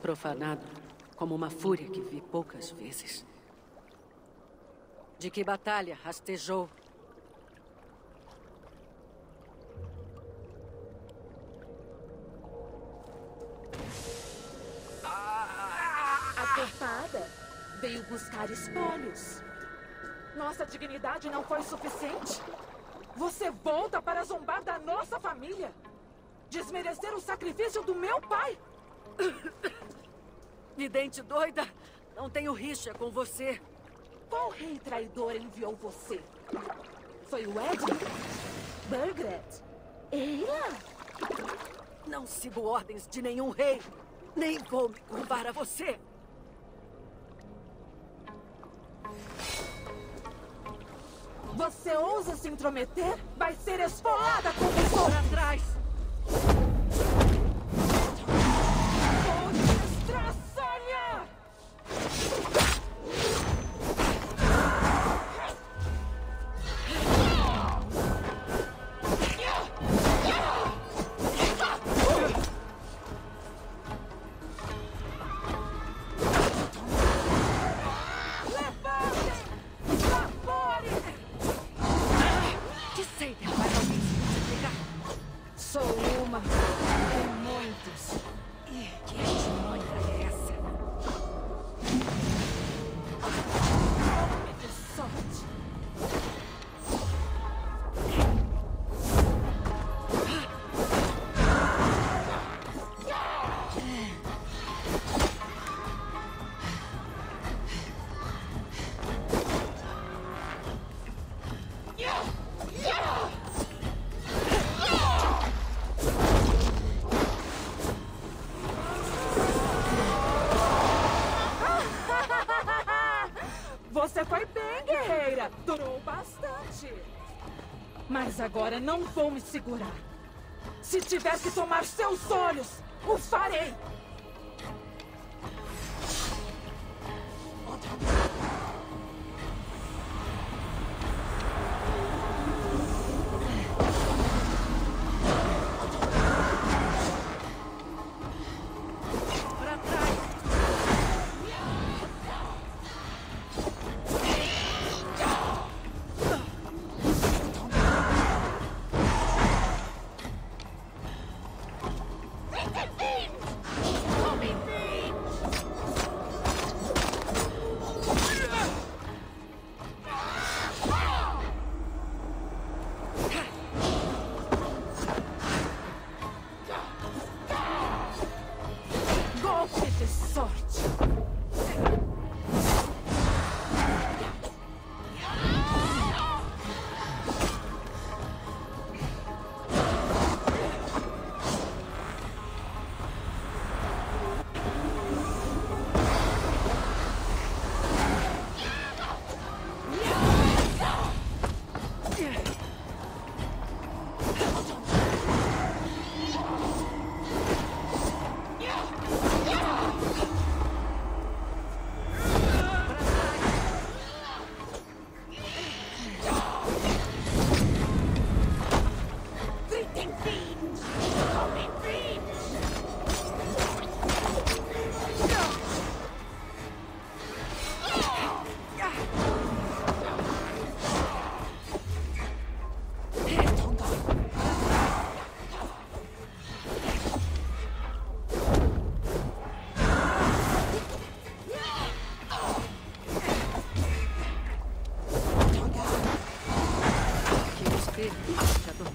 Profanado como uma fúria que vi poucas vezes. De que batalha rastejou A topada veio buscar espólios. Nossa dignidade não foi suficiente? Você volta para zombar da nossa família? Desmerecer o sacrifício do meu pai? Vidente doida! Não tenho rixa com você. Qual rei traidor enviou você? Foi o Edmund? Burgret? Eira? Não sigo ordens de nenhum rei. Nem vou me curvar a você. Você ousa se intrometer? Vai ser esfolada sou! Para trás! soul. Você foi bem, guerreira. Durou bastante. Mas agora não vou me segurar. Se tiver que tomar seus olhos, o farei.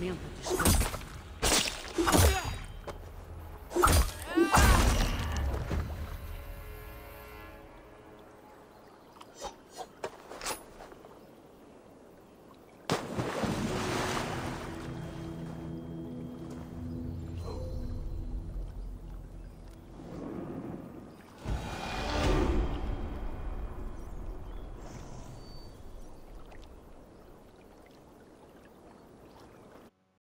Que